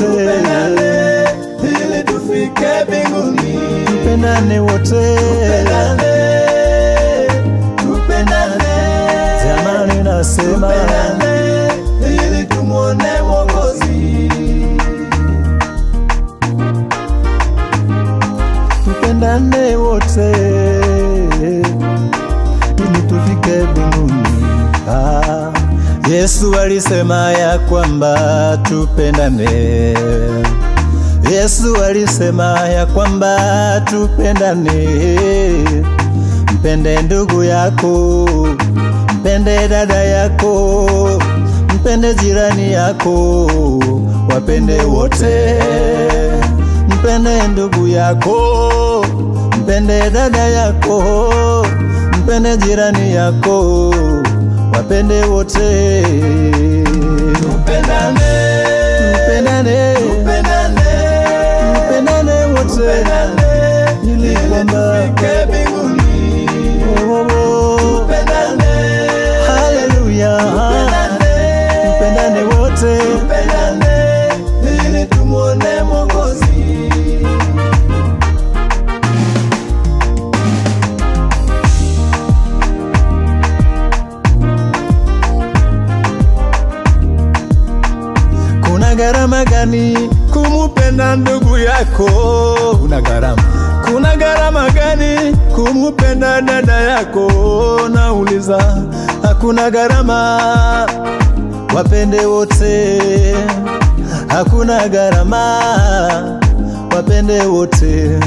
wote, tupendane ili tufike mbinguni, tupendane wote, tupendane, tupendane, jamani nasema tupendane ili tumwone Mwokozi, tupendane wote ili tufike mbinguni. Ah. Yesu alisema ya kwamba tupendane. Yesu alisema ya kwamba tupendane. Mpende ndugu yako, mpende dada yako, mpende jirani yako, wapende wote. Mpende ndugu yako, mpende dada yako, mpende jirani yako, wapende wote. Gharama gani kumupenda ndugu yako? Kuna gharama. Kuna gharama gani kumupenda dada yako? Nauliza, hakuna gharama, wapende wote. Hakuna gharama, wapende wote.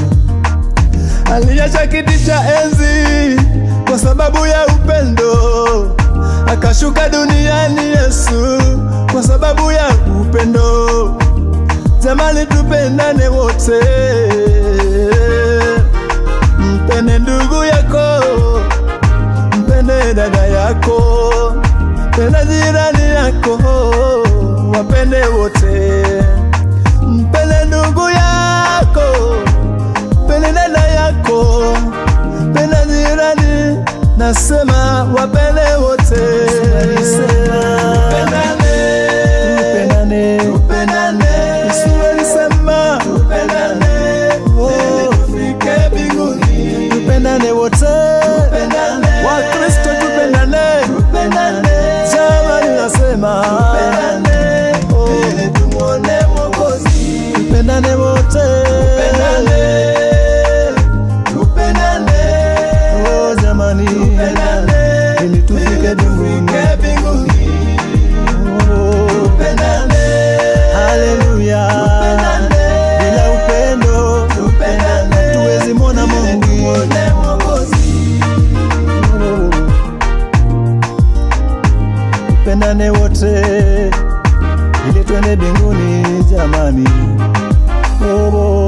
Aliacha kiti cha enzi kwa sababu ya upendo, akashuka duniani Yesu kwa sababu upendo. Jamani, tupendane wote, mpende ndugu yako, mpende dada yako, mpende jirani yako, wapende wote, mpende ndugu yako. Mpende dada yako, pende jirani, nasema wapende wote. Tupendane, Wote ili twende mbinguni jamani. Oh, oh.